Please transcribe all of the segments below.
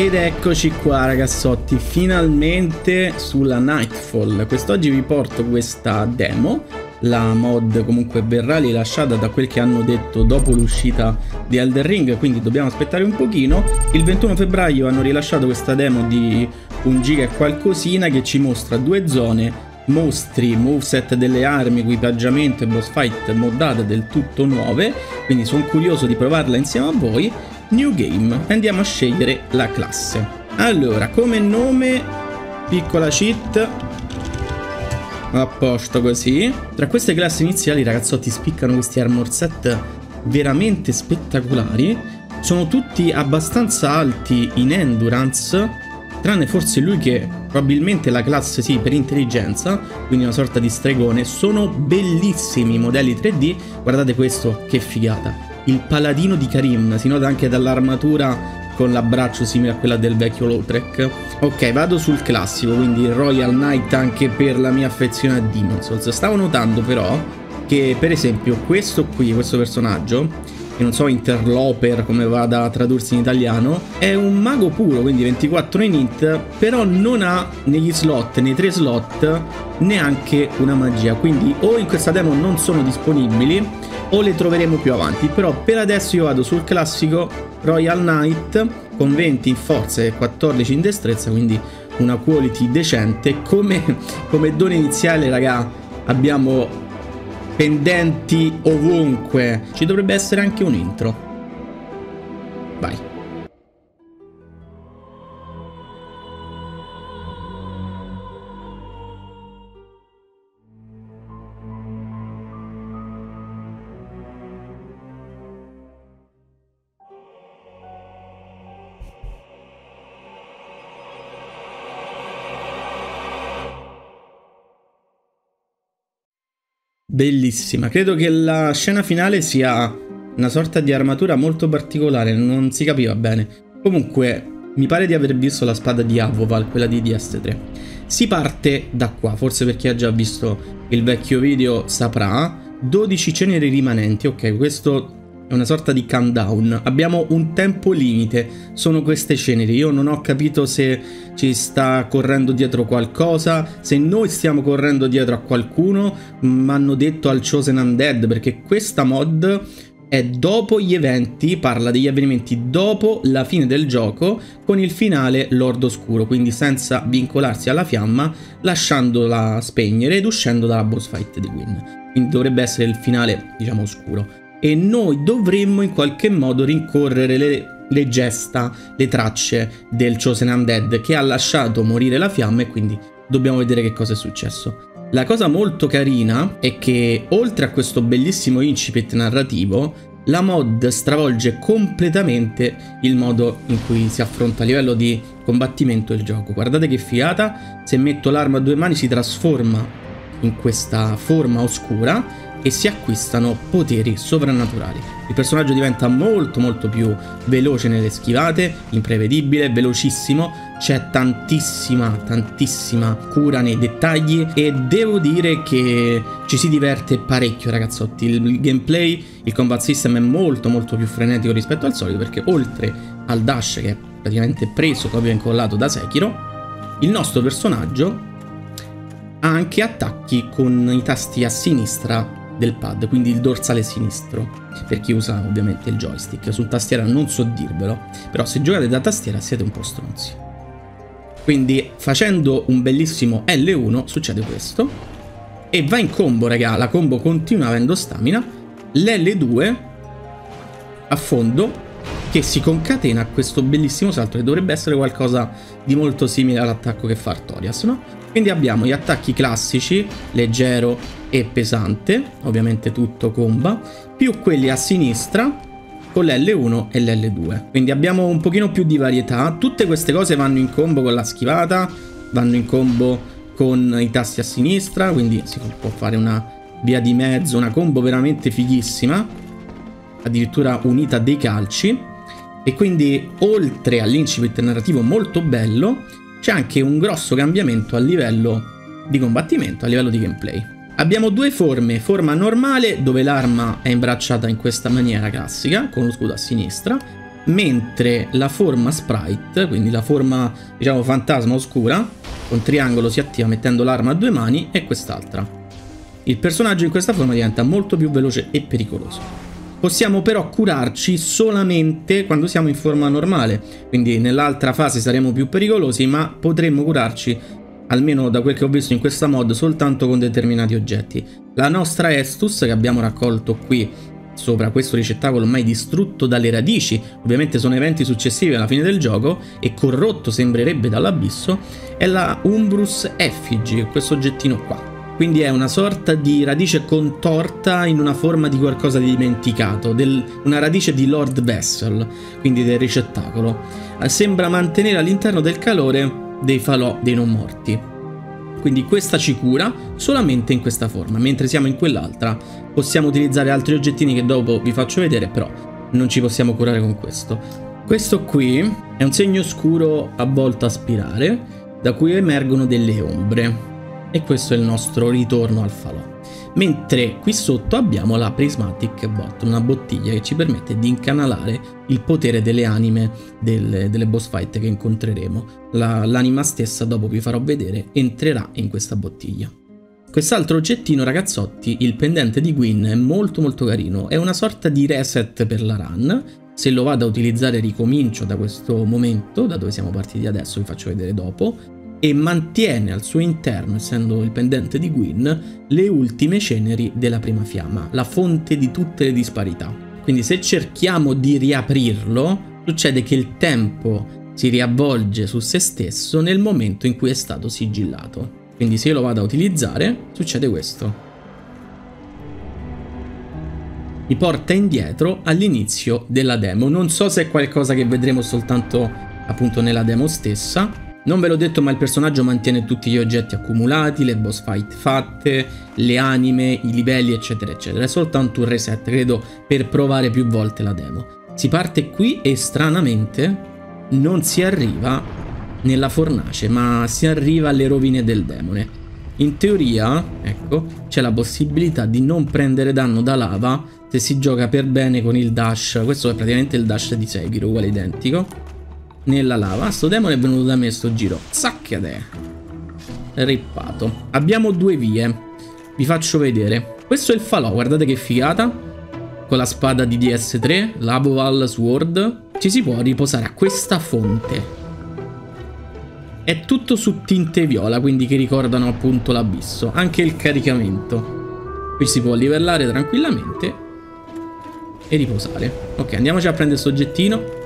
Ed eccoci qua ragazzotti, finalmente sulla Nightfall. Quest'oggi vi porto questa demo. La mod comunque verrà rilasciata da quel che hanno detto dopo l'uscita di Elden Ring, quindi dobbiamo aspettare un pochino. Il 21 febbraio hanno rilasciato questa demo di un giga e qualcosina che ci mostra due zone, mostri, moveset delle armi, equipaggiamento e boss fight moddate del tutto nuove, quindi sono curioso di provarla insieme a voi New Game. Andiamo a scegliere la classe. Allora, come nome, piccola cheat. A posto così. Tra queste classi iniziali, ragazzotti, spiccano questi armor set veramente spettacolari. Sono tutti abbastanza alti in endurance, tranne forse lui che probabilmente la classe sì per intelligenza, quindi una sorta di stregone. Sono bellissimi i modelli 3D. Guardate questo, che figata il paladino di Karim, si nota anche dall'armatura con l'abbraccio simile a quella del vecchio Lautrec. Ok, vado sul classico, quindi Royal Knight anche per la mia affezione a Demon Souls. Stavo notando però che per esempio questo qui, questo personaggio, che non so interloper come vada a tradursi in italiano, è un mago puro, quindi 24 in int, però non ha negli slot, nei tre slot, neanche una magia, quindi o in questa demo non sono disponibili o le troveremo più avanti, però per adesso io vado sul classico Royal Knight con 20 in forza e 14 in destrezza, quindi una quality decente. Come, come dono iniziale, raga, abbiamo pendenti ovunque. Ci dovrebbe essere anche un intro. Vai. Bellissima, credo che la scena finale sia una sorta di armatura molto particolare, non si capiva bene. Comunque, mi pare di aver visto la spada di Avoval, quella di DS3. Si parte da qua, forse per chi ha già visto il vecchio video saprà. 12 ceneri rimanenti, ok, questo è una sorta di countdown. Abbiamo un tempo limite, sono queste ceneri. Io non ho capito se ci sta correndo dietro qualcosa, se noi stiamo correndo dietro a qualcuno, mi hanno detto al Chosen Undead, perché questa mod è dopo gli eventi, parla degli avvenimenti dopo la fine del gioco, con il finale Lord Oscuro, quindi senza vincolarsi alla fiamma, lasciandola spegnere ed uscendo dalla boss fight di Gwyn. Quindi dovrebbe essere il finale, diciamo, oscuro e noi dovremmo in qualche modo rincorrere le, le gesta, le tracce del Chosen Undead che ha lasciato morire la fiamma e quindi dobbiamo vedere che cosa è successo. La cosa molto carina è che oltre a questo bellissimo incipit narrativo, la mod stravolge completamente il modo in cui si affronta a livello di combattimento il gioco. Guardate che figata, se metto l'arma a due mani si trasforma in questa forma oscura e si acquistano poteri sovrannaturali. Il personaggio diventa molto molto più veloce nelle schivate, imprevedibile, velocissimo, c'è tantissima tantissima cura nei dettagli e devo dire che ci si diverte parecchio ragazzotti, il gameplay, il combat system è molto molto più frenetico rispetto al solito perché oltre al dash che è praticamente preso, proprio incollato da Sekiro, il nostro personaggio ha anche attacchi con i tasti a sinistra del pad, quindi il dorsale sinistro, per chi usa ovviamente il joystick. Su tastiera non so dirvelo, però se giocate da tastiera siete un po' stronzi. Quindi facendo un bellissimo L1 succede questo, e va in combo raga, la combo continua avendo stamina, l'L2 a fondo che si concatena a questo bellissimo salto che dovrebbe essere qualcosa di molto simile all'attacco che fa Artorias, no? Quindi abbiamo gli attacchi classici, leggero e pesante, ovviamente tutto comba, più quelli a sinistra con l'L1 e l'L2. Quindi abbiamo un pochino più di varietà. Tutte queste cose vanno in combo con la schivata, vanno in combo con i tasti a sinistra, quindi si può fare una via di mezzo, una combo veramente fighissima, addirittura unita dei calci. E quindi oltre all'incipit narrativo molto bello, c'è anche un grosso cambiamento a livello di combattimento, a livello di gameplay. Abbiamo due forme, forma normale dove l'arma è imbracciata in questa maniera classica, con lo scudo a sinistra, mentre la forma sprite, quindi la forma diciamo fantasma oscura, con triangolo si attiva mettendo l'arma a due mani, è quest'altra. Il personaggio in questa forma diventa molto più veloce e pericoloso. Possiamo però curarci solamente quando siamo in forma normale, quindi nell'altra fase saremo più pericolosi, ma potremmo curarci, almeno da quel che ho visto in questa mod, soltanto con determinati oggetti. La nostra Estus, che abbiamo raccolto qui sopra questo ricettacolo mai distrutto dalle radici, ovviamente sono eventi successivi alla fine del gioco, e corrotto sembrerebbe dall'abisso, è la Umbrus Effigy, questo oggettino qua. Quindi è una sorta di radice contorta in una forma di qualcosa di dimenticato, del, una radice di Lord Vessel, quindi del ricettacolo. Eh, sembra mantenere all'interno del calore dei falò dei non morti. Quindi questa ci cura solamente in questa forma, mentre siamo in quell'altra possiamo utilizzare altri oggettini che dopo vi faccio vedere, però non ci possiamo curare con questo. Questo qui è un segno scuro avvolto a spirale, da cui emergono delle ombre e questo è il nostro ritorno al falò. Mentre qui sotto abbiamo la Prismatic Bot, una bottiglia che ci permette di incanalare il potere delle anime del, delle boss fight che incontreremo. l'anima la, stessa, dopo vi farò vedere, entrerà in questa bottiglia. Quest'altro oggettino, ragazzotti, il pendente di Gwyn, è molto molto carino. È una sorta di reset per la run. Se lo vado a utilizzare ricomincio da questo momento, da dove siamo partiti adesso, vi faccio vedere dopo e mantiene al suo interno, essendo il pendente di Gwyn, le ultime ceneri della prima fiamma, la fonte di tutte le disparità. Quindi se cerchiamo di riaprirlo, succede che il tempo si riavvolge su se stesso nel momento in cui è stato sigillato. Quindi se io lo vado a utilizzare, succede questo. Mi porta indietro all'inizio della demo. Non so se è qualcosa che vedremo soltanto appunto nella demo stessa, non ve l'ho detto ma il personaggio mantiene tutti gli oggetti accumulati, le boss fight fatte, le anime, i livelli eccetera eccetera. È soltanto un reset credo per provare più volte la demo. Si parte qui e stranamente non si arriva nella fornace ma si arriva alle rovine del demone. In teoria, ecco, c'è la possibilità di non prendere danno da lava se si gioca per bene con il dash. Questo è praticamente il dash di Sekiro, uguale identico nella lava. Sto demone è venuto da me sto giro. Zacchiate. Rippato. Abbiamo due vie. Vi faccio vedere. Questo è il falò, guardate che figata. Con la spada di DS3, l'Aboval Sword. Ci si può riposare a questa fonte. È tutto su tinte viola, quindi che ricordano appunto l'abisso. Anche il caricamento. Qui si può livellare tranquillamente e riposare. Ok, andiamoci a prendere questo oggettino.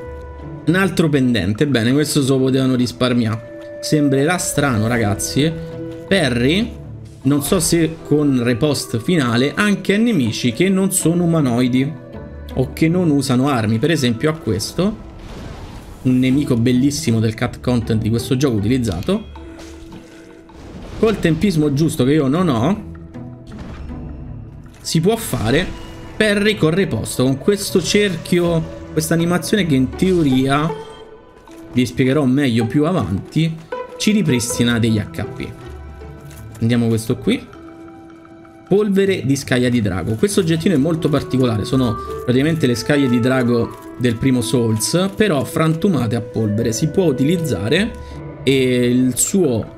Un altro pendente, bene, questo se lo potevano risparmiare. Sembrerà strano, ragazzi. Perry, non so se con repost finale, anche a nemici che non sono umanoidi o che non usano armi. Per esempio a questo, un nemico bellissimo del cut content di questo gioco utilizzato. Col tempismo giusto che io non ho, si può fare Perry con reposto, con questo cerchio questa animazione che in teoria, vi spiegherò meglio più avanti, ci ripristina degli HP. Andiamo questo qui. Polvere di scaglia di drago. Questo oggettino è molto particolare, sono praticamente le scaglie di drago del primo Souls, però frantumate a polvere. Si può utilizzare e il suo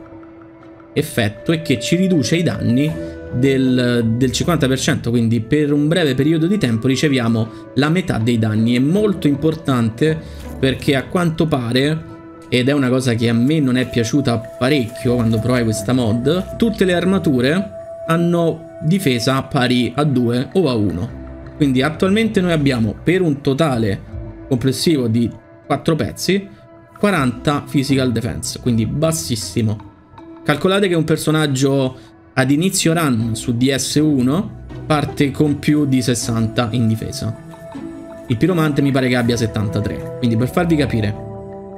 effetto è che ci riduce i danni del, del 50%, quindi per un breve periodo di tempo riceviamo la metà dei danni. È molto importante perché a quanto pare ed è una cosa che a me non è piaciuta parecchio quando provai questa mod, tutte le armature hanno difesa pari a 2 o a 1. Quindi attualmente noi abbiamo per un totale complessivo di 4 pezzi 40 physical defense, quindi bassissimo. Calcolate che un personaggio ad inizio run su DS1 parte con più di 60 in difesa. Il piromante mi pare che abbia 73, quindi per farvi capire,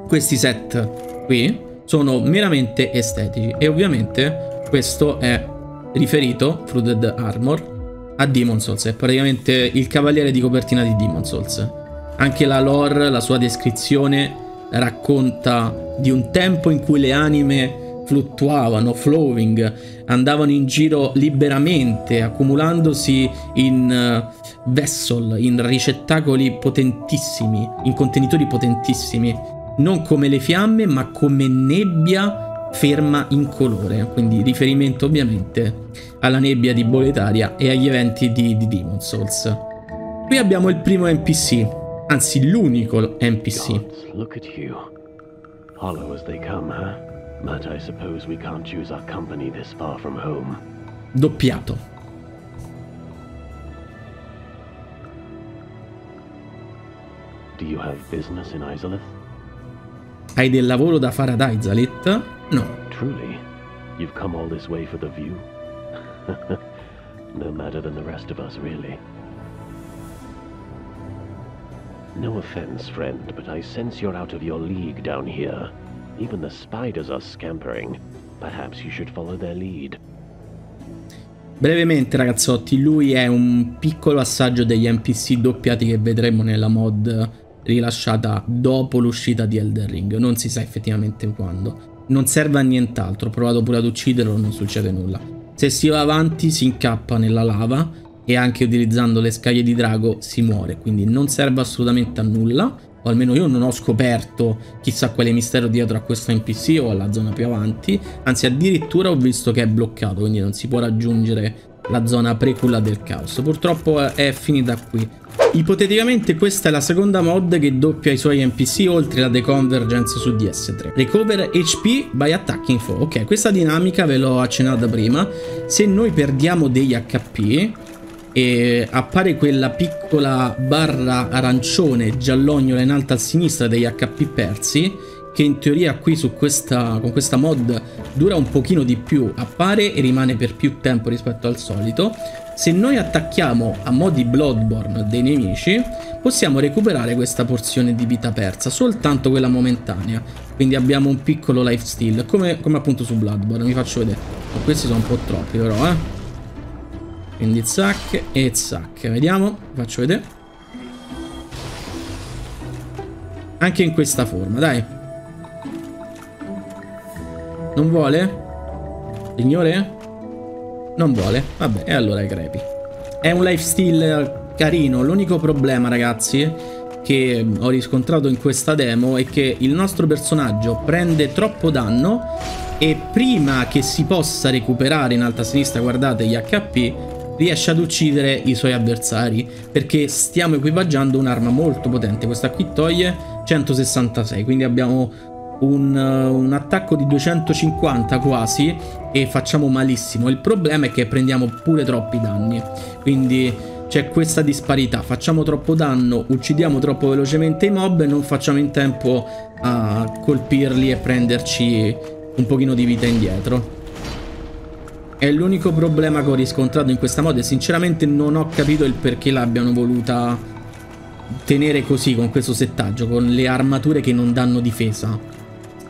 questi set qui sono meramente estetici e ovviamente questo è riferito, Fruited Armor, a Demon Souls, è praticamente il cavaliere di copertina di Demon Souls. Anche la lore, la sua descrizione racconta di un tempo in cui le anime fluttuavano, flowing, andavano in giro liberamente, accumulandosi in uh, vessel, in ricettacoli potentissimi, in contenitori potentissimi, non come le fiamme, ma come nebbia ferma in colore, quindi riferimento ovviamente alla nebbia di Boletaria e agli eventi di, di Demon Souls. Qui abbiamo il primo NPC, anzi l'unico NPC. Gods, look at you. Hollow as they come, huh? But I suppose we can't choose our company this far from home. Doppiato. Do you have business in Izalith? Hai del lavoro da fare ad Izalith? No. Truly? You've come all this way for the view? no matter than the rest of us, really. No offense, friend, but I sense you're out of your league down here. Even the spiders are scampering. Perhaps you should follow their lead. Brevemente ragazzotti, lui è un piccolo assaggio degli NPC doppiati che vedremo nella mod rilasciata dopo l'uscita di Elden Ring. Non si sa effettivamente quando. Non serve a nient'altro, ho provato pure ad ucciderlo, non succede nulla. Se si va avanti si incappa nella lava e anche utilizzando le scaglie di drago si muore, quindi non serve assolutamente a nulla o almeno io non ho scoperto chissà quale mistero dietro a questo NPC o alla zona più avanti, anzi addirittura ho visto che è bloccato, quindi non si può raggiungere la zona preculla del caos. Purtroppo è finita qui. Ipoteticamente questa è la seconda mod che doppia i suoi NPC oltre la deconvergence su DS3. Recover HP by attacking foe. Ok, questa dinamica ve l'ho accennata prima. Se noi perdiamo degli HP, e appare quella piccola barra arancione giallognola in alto a sinistra degli HP persi che in teoria qui su questa, con questa mod dura un pochino di più, appare e rimane per più tempo rispetto al solito. Se noi attacchiamo a modi Bloodborne dei nemici, possiamo recuperare questa porzione di vita persa, soltanto quella momentanea. Quindi abbiamo un piccolo lifesteal, come, come appunto su Bloodborne, vi faccio vedere. Questi sono un po' troppi però, eh. Quindi zac e zac. Vediamo, faccio vedere. Anche in questa forma, dai. Non vuole? Signore? Non vuole? Vabbè, e allora crepi. È un lifesteal carino. L'unico problema, ragazzi, che ho riscontrato in questa demo è che il nostro personaggio prende troppo danno e prima che si possa recuperare in alta sinistra, guardate gli HP, riesce ad uccidere i suoi avversari perché stiamo equipaggiando un'arma molto potente. Questa qui toglie 166 quindi abbiamo un, un, attacco di 250 quasi e facciamo malissimo. Il problema è che prendiamo pure troppi danni quindi c'è questa disparità. Facciamo troppo danno uccidiamo troppo velocemente i mob e non facciamo in tempo a colpirli e prenderci un pochino di vita indietro è l'unico problema che ho riscontrato in questa mod e sinceramente non ho capito il perché l'abbiano voluta tenere così con questo settaggio, con le armature che non danno difesa.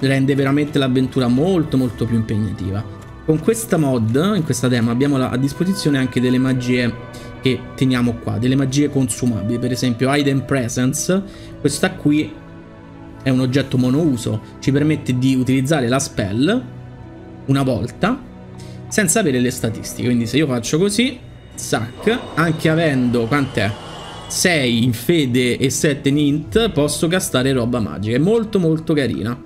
Rende veramente l'avventura molto molto più impegnativa. Con questa mod, in questa demo, abbiamo a disposizione anche delle magie che teniamo qua, delle magie consumabili, per esempio Hidden Presence, questa qui è un oggetto monouso, ci permette di utilizzare la spell una volta senza avere le statistiche. Quindi se io faccio così, sac, anche avendo quant'è? 6 in fede e 7 in int, posso castare roba magica. È molto molto carina.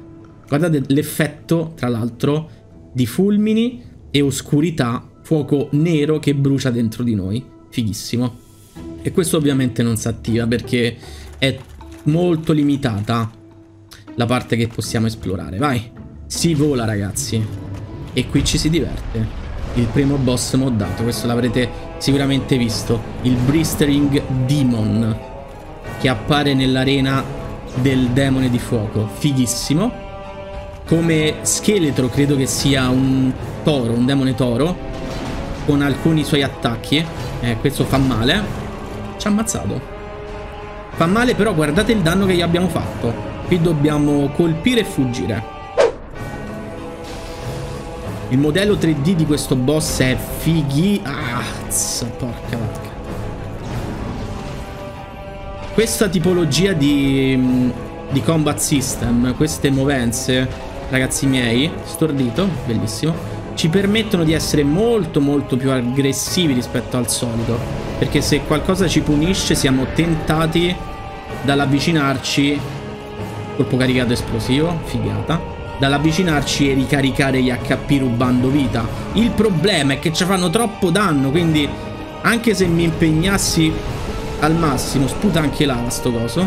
Guardate l'effetto, tra l'altro, di fulmini e oscurità, fuoco nero che brucia dentro di noi. Fighissimo. E questo ovviamente non si attiva perché è molto limitata la parte che possiamo esplorare. Vai. Si vola ragazzi e qui ci si diverte. Il primo boss moddato, questo l'avrete sicuramente visto, il Bristering Demon, che appare nell'arena del demone di fuoco, fighissimo. Come scheletro credo che sia un toro, un demone toro, con alcuni suoi attacchi. Eh, questo fa male. Ci ha ammazzato. Fa male però guardate il danno che gli abbiamo fatto. Qui dobbiamo colpire e fuggire. Il modello 3D di questo boss è fighi... Ah, porca vacca. Questa tipologia di, di combat system, queste movenze, ragazzi miei, stordito, bellissimo, ci permettono di essere molto molto più aggressivi rispetto al solito. Perché se qualcosa ci punisce siamo tentati dall'avvicinarci, colpo caricato esplosivo, figata, dall'avvicinarci e ricaricare gli HP rubando vita. Il problema è che ci fanno troppo danno, quindi anche se mi impegnassi al massimo, sputa anche lava sto coso,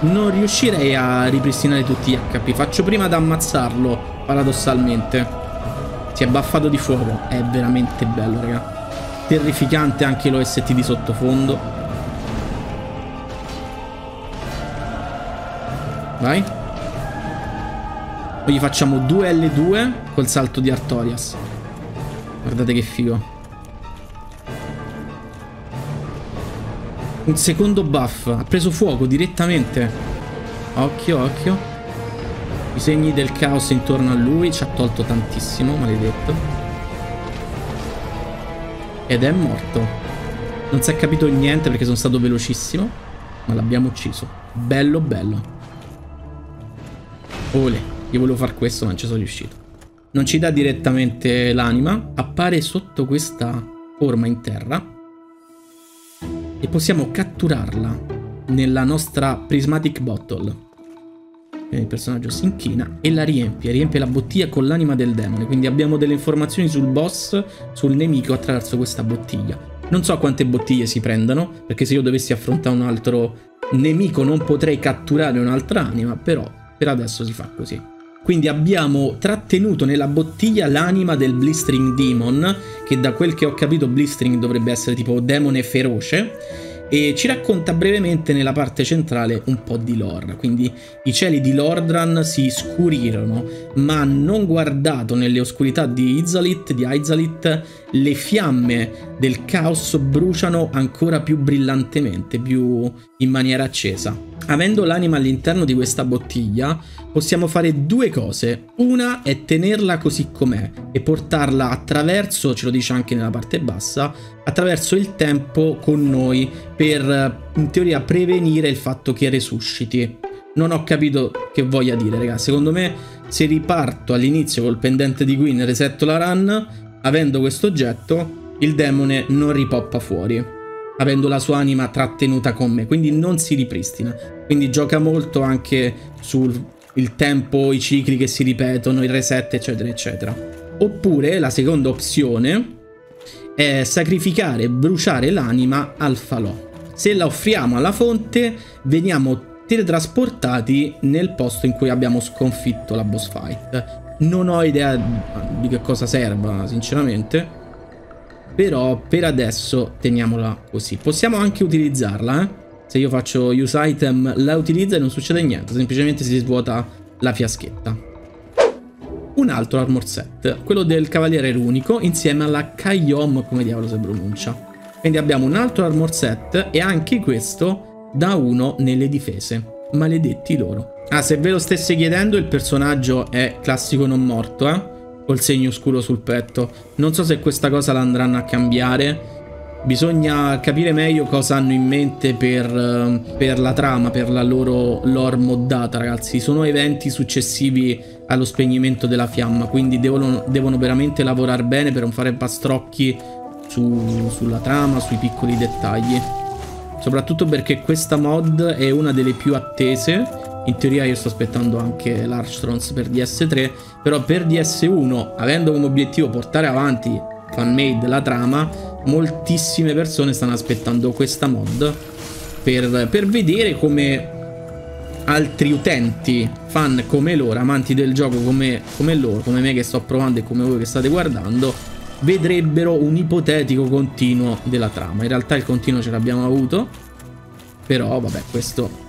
non riuscirei a ripristinare tutti gli HP. Faccio prima ad ammazzarlo, paradossalmente. Si è baffato di fuoco. È veramente bello, raga. Terrificante anche l'OST di sottofondo. Vai. Poi gli facciamo 2L2 col salto di Artorias. Guardate che figo. Un secondo buff. Ha preso fuoco direttamente. Occhio, occhio. I segni del caos intorno a lui. Ci ha tolto tantissimo, maledetto. Ed è morto. Non si è capito niente perché sono stato velocissimo. Ma l'abbiamo ucciso. Bello, bello. Ole. Io volevo far questo ma non ci sono riuscito. Non ci dà direttamente l'anima. Appare sotto questa forma in terra e possiamo catturarla nella nostra prismatic bottle. Quindi il personaggio si inchina e la riempie, riempie la bottiglia con l'anima del demone, quindi abbiamo delle informazioni sul boss, sul nemico attraverso questa bottiglia. Non so quante bottiglie si prendano, perché se io dovessi affrontare un altro nemico non potrei catturare un'altra anima, però per adesso si fa così. Quindi abbiamo trattenuto nella bottiglia l'anima del Blistering Demon, che da quel che ho capito Blistering dovrebbe essere tipo demone feroce, e ci racconta brevemente nella parte centrale un po' di lore. Quindi i cieli di Lordran si scurirono, ma non guardato nelle oscurità di Izalit, di Izalit, le fiamme del caos bruciano ancora più brillantemente, più in maniera accesa. Avendo l'anima all'interno di questa bottiglia, possiamo fare due cose. Una è tenerla così com'è e portarla attraverso, ce lo dice anche nella parte bassa, attraverso il tempo con noi per in teoria prevenire il fatto che resusciti. Non ho capito che voglia dire, ragazzi. Secondo me, se riparto all'inizio col pendente di Gwyn e resetto la run, avendo questo oggetto, il demone non ripoppa fuori avendo la sua anima trattenuta con me, quindi non si ripristina. Quindi gioca molto anche sul tempo, i cicli che si ripetono, il reset, eccetera, eccetera. Oppure la seconda opzione è sacrificare bruciare l'anima al falò. Se la offriamo alla fonte, veniamo teletrasportati nel posto in cui abbiamo sconfitto la boss fight. Non ho idea di che cosa serva, sinceramente. Però per adesso teniamola così. Possiamo anche utilizzarla, eh? Se io faccio use item, la utilizza e non succede niente. Semplicemente si svuota la fiaschetta. Un altro armor set, quello del cavaliere runico, insieme alla Kayom, come diavolo si pronuncia. Quindi abbiamo un altro armor set e anche questo da uno nelle difese. Maledetti loro. Ah, se ve lo stesse chiedendo, il personaggio è classico non morto, eh? col segno scuro sul petto. Non so se questa cosa la andranno a cambiare. Bisogna capire meglio cosa hanno in mente per, ehm, per, la trama, per la loro lore moddata, ragazzi. Sono eventi successivi allo spegnimento della fiamma, quindi devono, devono veramente lavorare bene per non fare pastrocchi su, sulla trama, sui piccoli dettagli. Soprattutto perché questa mod è una delle più attese in teoria io sto aspettando anche l'Archtrons per DS3, però per DS1, avendo come obiettivo portare avanti fanmade la trama, moltissime persone stanno aspettando questa mod per, per vedere come altri utenti, fan come loro, amanti del gioco come, come loro, come me che sto provando e come voi che state guardando, vedrebbero un ipotetico continuo della trama. In realtà il continuo ce l'abbiamo avuto, però vabbè questo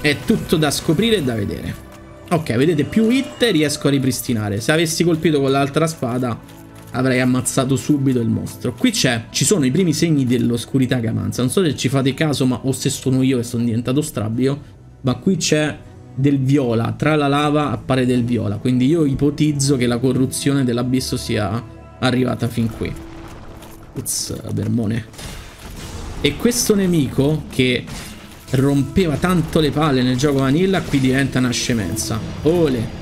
è tutto da scoprire e da vedere. Ok, vedete, più hit riesco a ripristinare. Se avessi colpito con l'altra spada avrei ammazzato subito il mostro. Qui c'è, ci sono i primi segni dell'oscurità che avanza. Non so se ci fate caso, ma o se sono io che sono diventato strabio, ma qui c'è del viola. Tra la lava appare del viola. Quindi io ipotizzo che la corruzione dell'abisso sia arrivata fin qui. Uz, vermone. E questo nemico che rompeva tanto le palle nel gioco vanilla, qui diventa una scemenza. Ole.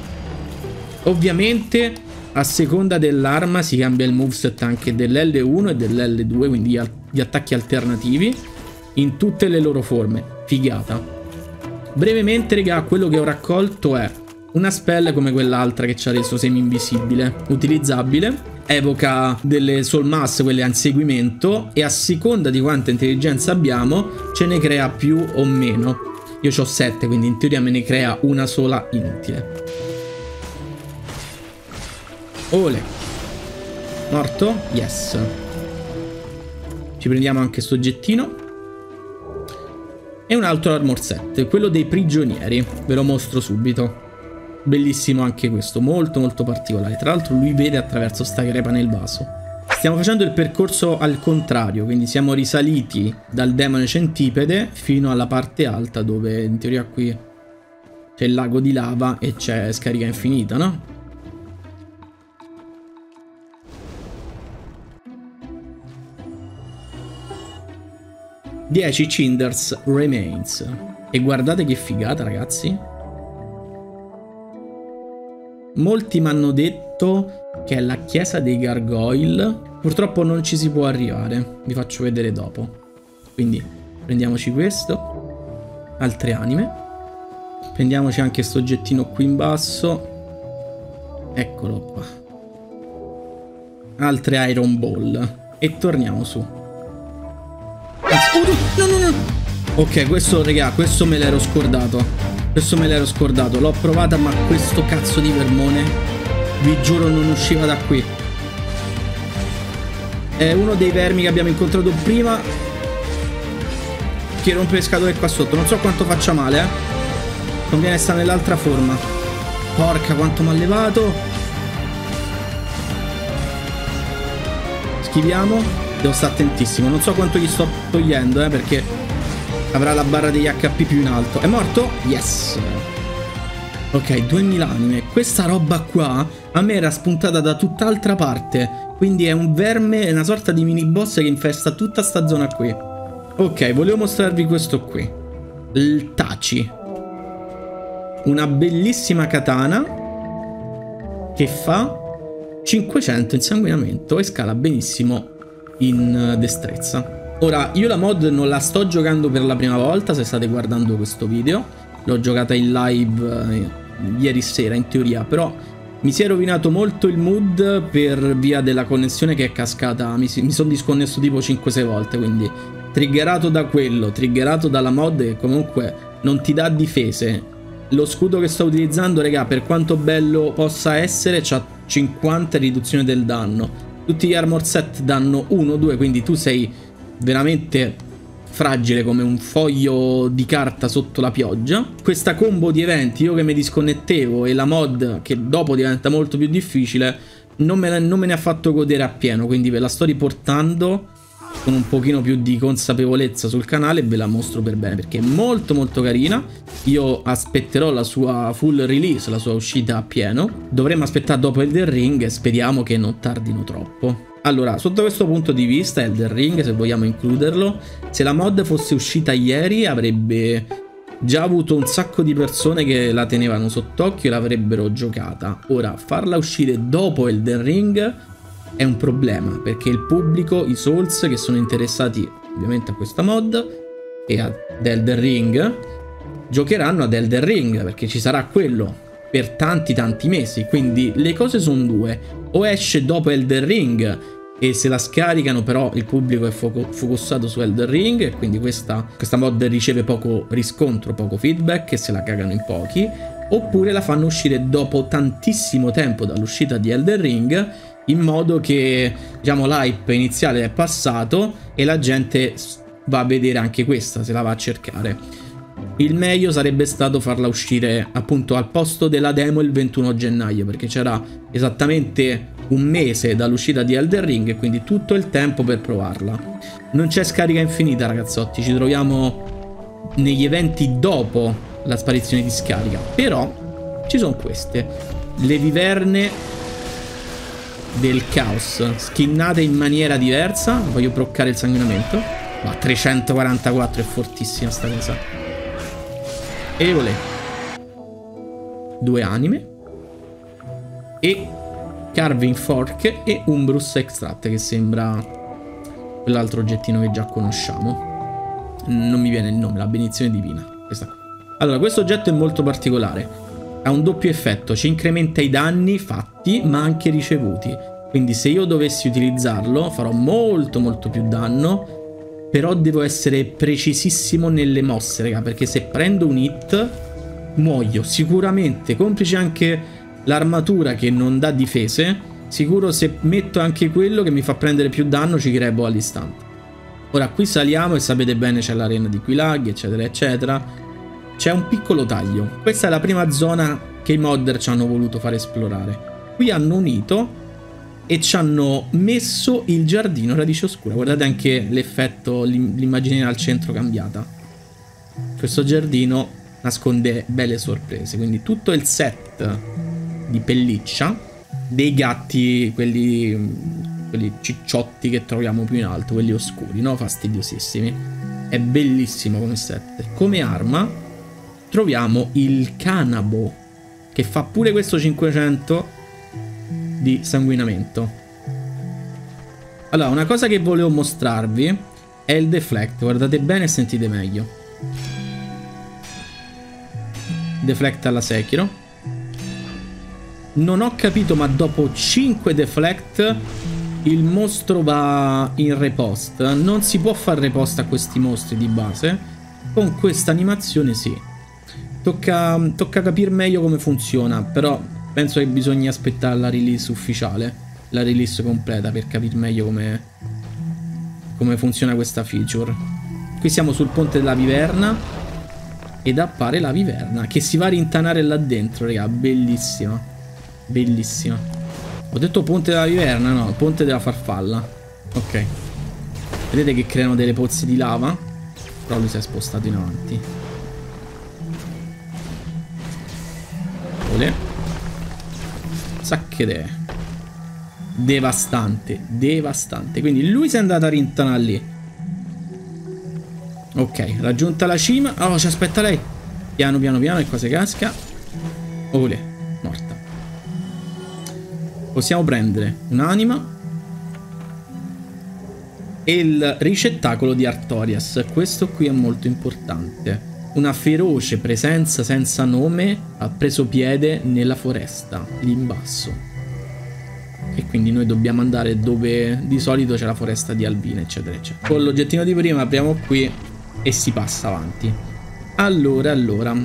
Ovviamente a seconda dell'arma si cambia il moveset anche dell'L1 e dell'L2, quindi gli attacchi alternativi in tutte le loro forme. Figata. Brevemente, raga, quello che ho raccolto è una spell come quell'altra che ci ha reso semi-invisibile, utilizzabile, evoca delle soul mass, quelle a inseguimento, e a seconda di quanta intelligenza abbiamo, ce ne crea più o meno. Io ho 7, quindi in teoria me ne crea una sola inutile. Ole. Morto? Yes. Ci prendiamo anche sto oggettino. E un altro armor set, quello dei prigionieri. Ve lo mostro subito. Bellissimo anche questo, molto molto particolare. Tra l'altro lui vede attraverso sta crepa nel vaso. Stiamo facendo il percorso al contrario, quindi siamo risaliti dal demone centipede fino alla parte alta dove in teoria qui c'è il lago di lava e c'è scarica infinita, no? Dieci Cinders Remains. E guardate che figata, ragazzi. Molti mi hanno detto che è la chiesa dei gargoyle. Purtroppo non ci si può arrivare. Vi faccio vedere dopo. Quindi prendiamoci questo. Altre anime. Prendiamoci anche questo oggettino qui in basso. Eccolo qua. Altre Iron Ball. E torniamo su. Oh, no, no, no. Ok, questo, raga, questo me l'ero scordato. Questo me l'ero scordato. L'ho provata ma questo cazzo di vermone vi giuro non usciva da qui. È uno dei vermi che abbiamo incontrato prima che rompe le scatole qua sotto. Non so quanto faccia male, eh. Conviene stare nell'altra forma. Porca quanto mi ha levato. Schiviamo. Devo stare attentissimo. Non so quanto gli sto togliendo, eh, perché avrà la barra degli HP più in alto. È morto? Yes. Ok, 2000 anime. Questa roba qua a me era spuntata da tutt'altra parte. Quindi è un verme, è una sorta di mini boss che infesta tutta sta zona qui. Ok, volevo mostrarvi questo qui. Il Tachi. Una bellissima katana che fa 500 insanguinamento e scala benissimo in destrezza. Ora, io la mod non la sto giocando per la prima volta, se state guardando questo video. L'ho giocata in live eh, ieri sera, in teoria, però mi si è rovinato molto il mood per via della connessione che è cascata. Mi, mi sono disconnesso tipo 5-6 volte, quindi triggerato da quello, triggerato dalla mod che comunque non ti dà difese. Lo scudo che sto utilizzando, raga, per quanto bello possa essere, ha 50 riduzione del danno. Tutti gli armor set danno 1-2, quindi tu sei veramente fragile come un foglio di carta sotto la pioggia. Questa combo di eventi, io che mi disconnettevo e la mod che dopo diventa molto più difficile, non me ne ha fatto godere appieno, quindi ve la sto riportando con un pochino più di consapevolezza sul canale ve la mostro per bene perché è molto molto carina. Io aspetterò la sua full release la sua uscita a pieno. Dovremmo aspettare dopo Elden Ring e speriamo che non tardino troppo. Allora, sotto questo punto di vista, Elden Ring, se vogliamo includerlo, se la mod fosse uscita ieri avrebbe già avuto un sacco di persone che la tenevano sott'occhio e l'avrebbero giocata. Ora, farla uscire dopo Elden Ring è un problema, perché il pubblico, i Souls che sono interessati ovviamente a questa mod e ad Elden Ring, giocheranno ad Elden Ring, perché ci sarà quello per tanti tanti mesi, quindi le cose sono due. O esce dopo Elden Ring e se la scaricano però il pubblico è focussato su Elden Ring e quindi questa, questa mod riceve poco riscontro, poco feedback e se la cagano in pochi. Oppure la fanno uscire dopo tantissimo tempo dall'uscita di Elden Ring in modo che diciamo l'hype iniziale è passato e la gente va a vedere anche questa se la va a cercare il meglio sarebbe stato farla uscire appunto al posto della demo il 21 gennaio perché c'era esattamente un mese dall'uscita di Elden Ring e quindi tutto il tempo per provarla. Non c'è scarica infinita ragazzotti, ci troviamo negli eventi dopo la sparizione di scarica, però ci sono queste, le viverne del caos, skinnate in maniera diversa, voglio bloccare il sanguinamento, ma 344 è fortissima sta cosa. E volè. Due anime. e Carving Fork e Umbrus Extract che sembra quell'altro oggettino che già conosciamo. Non mi viene il nome, la benedizione divina. Questa qua. Allora, questo oggetto è molto particolare. Ha un doppio effetto, ci incrementa i danni fatti ma anche ricevuti. Quindi se io dovessi utilizzarlo farò molto molto più danno però devo essere precisissimo nelle mosse, raga, perché se prendo un hit muoio sicuramente, complice anche l'armatura che non dà difese, sicuro se metto anche quello che mi fa prendere più danno ci grebo all'istante. Ora qui saliamo e sapete bene c'è l'arena di Quilag, eccetera, eccetera. C'è un piccolo taglio. Questa è la prima zona che i modder ci hanno voluto far esplorare. Qui hanno unito e ci hanno messo il giardino radice oscura. Guardate anche l'effetto, l'immagine al centro cambiata. Questo giardino nasconde belle sorprese, quindi tutto il set di pelliccia dei gatti, quelli, quelli cicciotti che troviamo più in alto, quelli oscuri, no? Fastidiosissimi. È bellissimo come set. Come arma troviamo il canabo, che fa pure questo 500 di sanguinamento. Allora, una cosa che volevo mostrarvi è il deflect. Guardate bene e sentite meglio. Deflect alla Sekiro. Non ho capito, ma dopo 5 deflect il mostro va in repost. Non si può fare repost a questi mostri di base. Con questa animazione sì. Tocca, tocca capire meglio come funziona, però Penso che bisogna aspettare la release ufficiale, la release completa per capire meglio come, come funziona questa feature. Qui siamo sul ponte della viverna ed appare la viverna che si va a rintanare là dentro, raga, bellissima. Bellissima. Ho detto ponte della viverna, no, ponte della farfalla. Ok. Vedete che creano delle pozze di lava? Però lui si è spostato in avanti. Olè. Sacche Devastante, devastante. Quindi lui si è andato a rintanare lì. Ok, raggiunta la cima. Oh, ci aspetta lei. Piano, piano, piano, e qua si casca. Olè, morta. Possiamo prendere un'anima. E il ricettacolo di Artorias. Questo qui è molto importante. Una feroce presenza senza nome ha preso piede nella foresta, lì in basso. E quindi noi dobbiamo andare dove di solito c'è la foresta di Albine, eccetera, eccetera. Con l'oggettino di prima apriamo qui e si passa avanti. Allora, allora,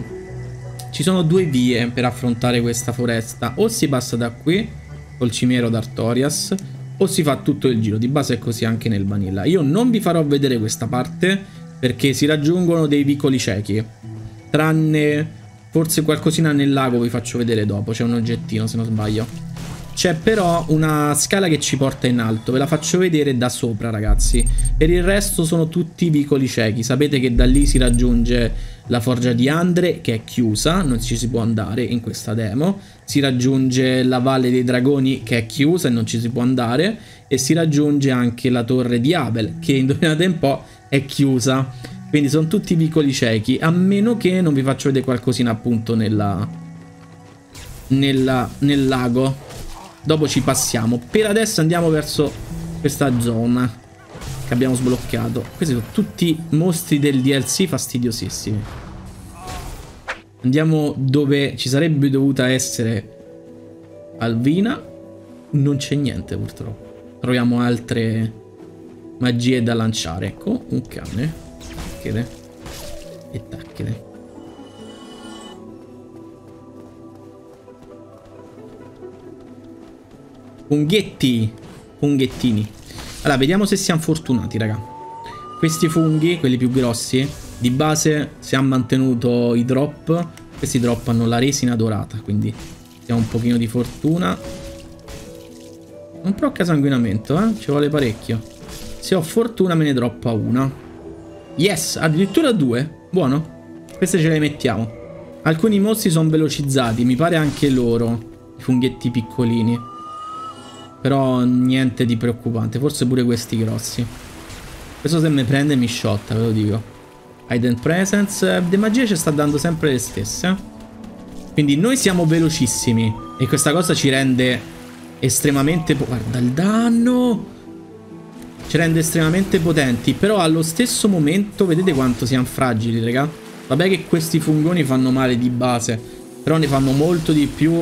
ci sono due vie per affrontare questa foresta. O si passa da qui, col cimiero d'Artorias, o si fa tutto il giro. Di base è così anche nel vanilla. Io non vi farò vedere questa parte perché si raggiungono dei vicoli ciechi. Tranne forse qualcosina nel lago vi faccio vedere dopo, c'è un oggettino se non sbaglio. C'è però una scala che ci porta in alto, ve la faccio vedere da sopra ragazzi. Per il resto sono tutti vicoli ciechi, sapete che da lì si raggiunge la forgia di Andre che è chiusa, non ci si può andare in questa demo. Si raggiunge la valle dei dragoni che è chiusa e non ci si può andare. E si raggiunge anche la torre di Abel che indovinate un po' è chiusa. Quindi sono tutti vicoli ciechi, a meno che non vi faccio vedere qualcosina appunto nella, nella, nel lago. Dopo ci passiamo. Per adesso andiamo verso questa zona che abbiamo sbloccato. Questi sono tutti mostri del DLC fastidiosissimi. Andiamo dove ci sarebbe dovuta essere Alvina. Non c'è niente purtroppo. Troviamo altre magie da lanciare. Ecco, un cane. Tacchele. E tacchele. Funghetti. Funghettini. Allora, vediamo se siamo fortunati, raga. Questi funghi, quelli più grossi, di base si ha mantenuto i drop. Questi drop hanno la resina dorata, quindi abbiamo un pochino di fortuna. Un procca sanguinamento, eh? Ci vuole parecchio. Se ho fortuna me ne droppa una. Yes, addirittura due. Buono. Queste ce le mettiamo. Alcuni mostri sono velocizzati, mi pare anche loro. I funghetti piccolini. Però niente di preoccupante, forse pure questi grossi. Questo se mi prende mi shotta, ve lo dico. Hidden Presence. The magia ci sta dando sempre le stesse. Quindi noi siamo velocissimi e questa cosa ci rende estremamente... Guarda il danno! Ci rende estremamente potenti, però allo stesso momento vedete quanto siamo fragili, raga? Vabbè che questi fungoni fanno male di base, però ne fanno molto di più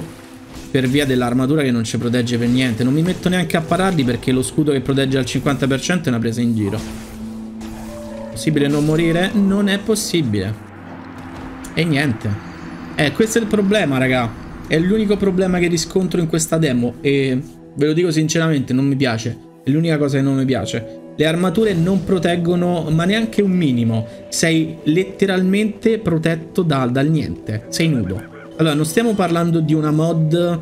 per via dell'armatura che non ci protegge per niente. Non mi metto neanche a pararli perché lo scudo che protegge al 50% è una presa in giro. Possibile non morire? Non è possibile. E niente. Eh, questo è il problema, raga. È l'unico problema che riscontro in questa demo e ve lo dico sinceramente, non mi piace. È l'unica cosa che non mi piace. Le armature non proteggono, ma neanche un minimo. Sei letteralmente protetto da, dal niente. Sei nudo. Allora, non stiamo parlando di una mod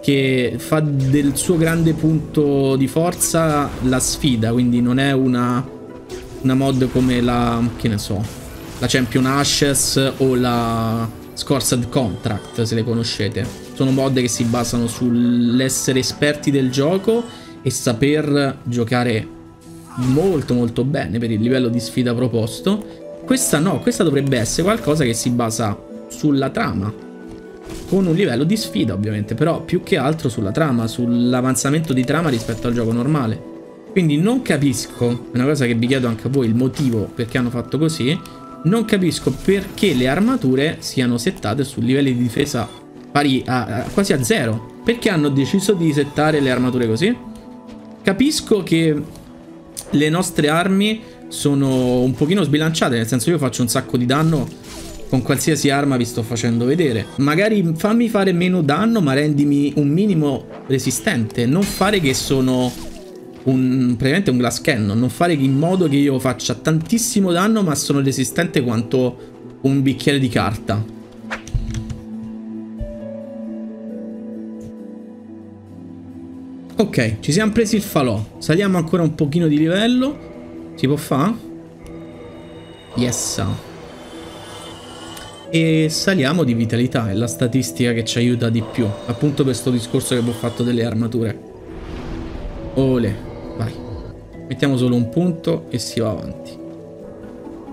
che fa del suo grande punto di forza la sfida, quindi non è una, una mod come la, che ne so, la Champion Ashes o la Scorsed Contract, se le conoscete. Sono mod che si basano sull'essere esperti del gioco e saper giocare molto molto bene per il livello di sfida proposto. Questa no, questa dovrebbe essere qualcosa che si basa sulla trama. Con un livello di sfida ovviamente, però più che altro sulla trama, sull'avanzamento di trama rispetto al gioco normale. Quindi non capisco, è una cosa che vi chiedo anche a voi, il motivo perché hanno fatto così, non capisco perché le armature siano settate su livelli di difesa pari a, a, quasi a zero. Perché hanno deciso di settare le armature così? Capisco che le nostre armi sono un pochino sbilanciate, nel senso io faccio un sacco di danno con qualsiasi arma vi sto facendo vedere. Magari fammi fare meno danno ma rendimi un minimo resistente, non fare che sono un, praticamente un glass cannon, non fare in modo che io faccia tantissimo danno ma sono resistente quanto un bicchiere di carta. Ok, ci siamo presi il falò. Saliamo ancora un pochino di livello. Si può fare? Yes. E saliamo di vitalità, è la statistica che ci aiuta di più. Appunto per questo discorso che ho fatto delle armature. Ole. Vai. Mettiamo solo un punto e si va avanti.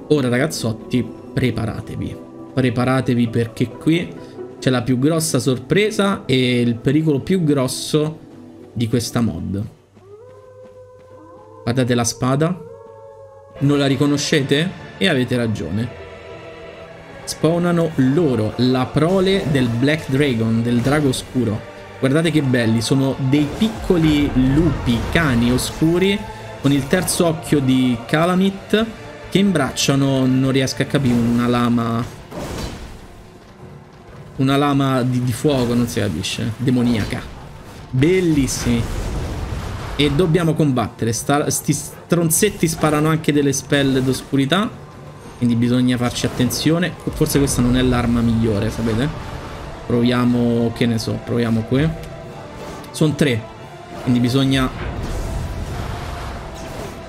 Ora ragazzotti, preparatevi. Preparatevi perché qui c'è la più grossa sorpresa e il pericolo più grosso di questa mod. Guardate la spada. Non la riconoscete? E avete ragione. Spawnano loro, la prole del Black Dragon, del drago oscuro. Guardate che belli, sono dei piccoli lupi, cani oscuri con il terzo occhio di Calamit che imbracciano, non riesco a capire, una lama... Una lama di, di fuoco, non si capisce, demoniaca. Bellissimi. E dobbiamo combattere, Sta, sti stronzetti sparano anche delle spell d'oscurità, quindi bisogna farci attenzione. Forse questa non è l'arma migliore, sapete? Proviamo, che ne so, proviamo qui. Sono tre. Quindi bisogna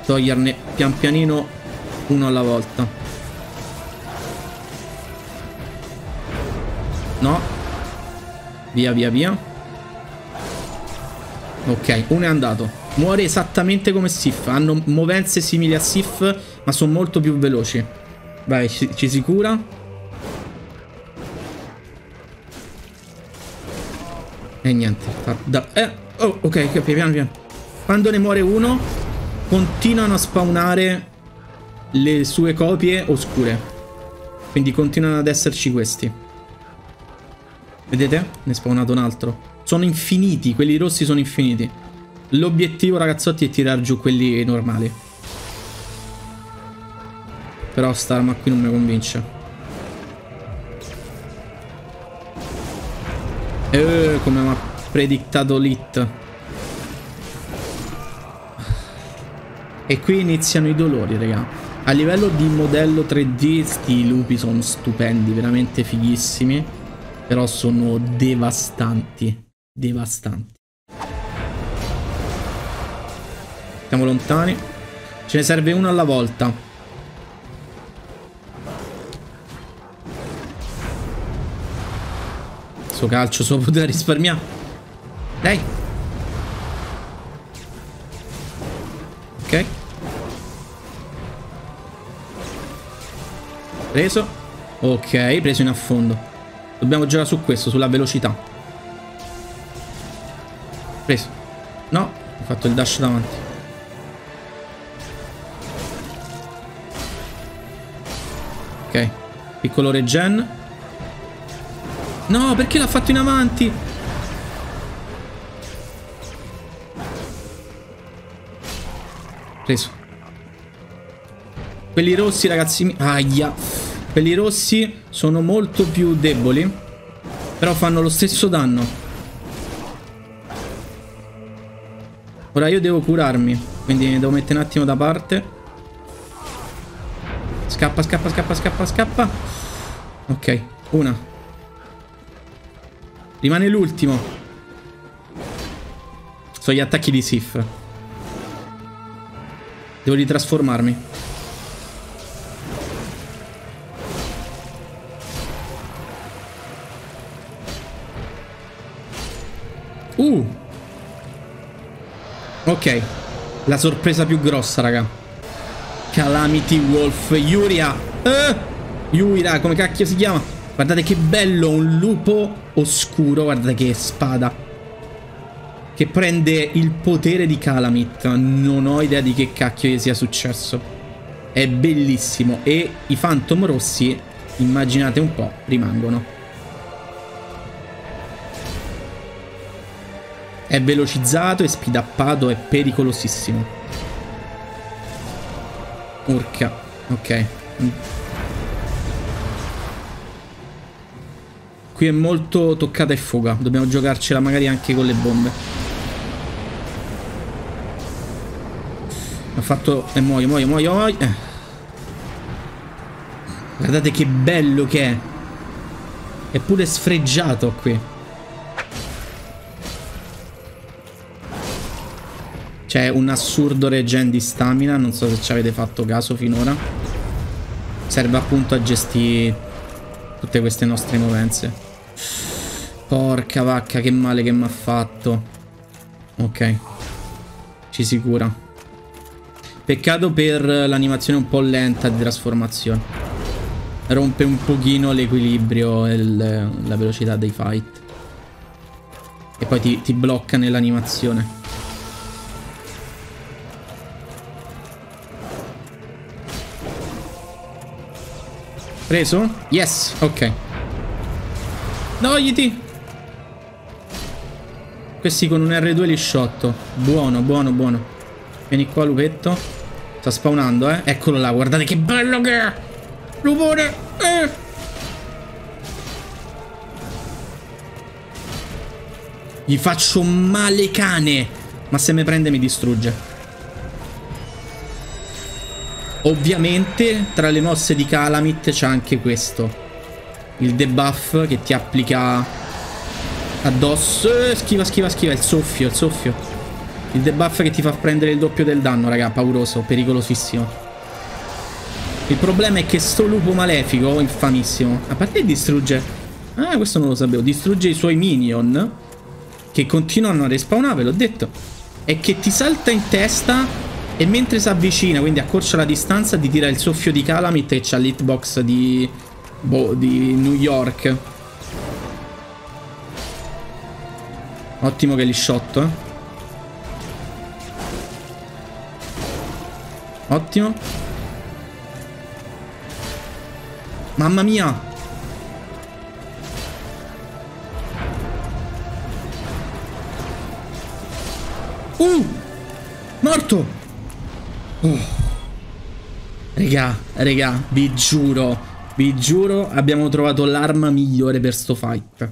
toglierne pian pianino uno alla volta. No. Via, via, via. Ok, uno è andato. Muore esattamente come Sif. Hanno movenze simili a Sif, ma sono molto più veloci. Vai, ci, ci si cura. E niente. Da, eh, oh, ok, ok, piano piano. Quando ne muore uno, continuano a spawnare le sue copie oscure. Quindi continuano ad esserci questi. Vedete? Ne è spawnato un altro. Sono infiniti, quelli rossi sono infiniti. L'obiettivo, ragazzotti, è tirar giù quelli normali. Però sta arma qui non mi convince. Eh, come mi ha predictato Lit. E qui iniziano i dolori, raga. A livello di modello 3D, sti lupi sono stupendi, veramente fighissimi. Però sono devastanti. Devastanti. Stiamo lontani. Ce ne serve uno alla volta. Sto calcio solo poteva risparmiare. Dai. Ok. Preso. Ok, preso in affondo. Dobbiamo giocare su questo, sulla velocità. Preso. No, ho fatto il dash davanti. Ok. Piccolo regen. No, perché l'ha fatto in avanti? Preso. Quelli rossi, ragazzi... Aia. Quelli rossi sono molto più deboli. Però fanno lo stesso danno. Ora io devo curarmi. Quindi mi devo mettere un attimo da parte. Scappa, scappa, scappa, scappa, scappa. Ok, una. Rimane l'ultimo. Sono gli attacchi di Sif. Devo ritrasformarmi. Ok. La sorpresa più grossa, raga. Calamity Wolf. Yuria. Eh! Yuria, come cacchio si chiama? Guardate che bello, un lupo oscuro. Guardate che spada. Che prende il potere di Calamit. Non ho idea di che cacchio gli sia successo. È bellissimo. E i Phantom Rossi, immaginate un po', rimangono. È velocizzato, è spidappato, è pericolosissimo. Urca. Ok. Qui è molto toccata e fuga. Dobbiamo giocarcela magari anche con le bombe. Ho fatto... E eh, muoio, muoio, muoio, muoio. Eh. Guardate che bello che è. È pure sfregiato qui. C'è un assurdo regen di stamina, non so se ci avete fatto caso finora. Serve appunto a gestire tutte queste nostre movenze. Porca vacca, che male che mi ha fatto. Ok. Ci si cura. Peccato per l'animazione un po' lenta di trasformazione. Rompe un pochino l'equilibrio e la velocità dei fight. E poi ti, ti blocca nell'animazione. Preso? Yes, ok. Togliti! Questi con un R2 li sciotto. Buono, buono, buono. Vieni qua, lupetto. Sta spawnando, eh. Eccolo là, guardate che bello che è! Lupone! Eh! Gli faccio male cane! Ma se mi prende mi distrugge. Ovviamente tra le mosse di Calamit c'è anche questo. Il debuff che ti applica addosso. Eh, schiva, schiva, schiva. Il soffio, il soffio. Il debuff che ti fa prendere il doppio del danno, raga. Pauroso, pericolosissimo. Il problema è che sto lupo malefico, infamissimo. A parte distrugge... Ah, questo non lo sapevo. Distrugge i suoi minion. Che continuano a respawnare, ve l'ho detto. E che ti salta in testa e mentre si avvicina, quindi accorcia la distanza, ti tira il soffio di Calamit che c'ha l'hitbox di... Boh, di New York. Ottimo che li shot. Eh. Ottimo. Mamma mia. Uh! Morto! Oh. Regà, regà, vi giuro, vi giuro, abbiamo trovato l'arma migliore per sto fight.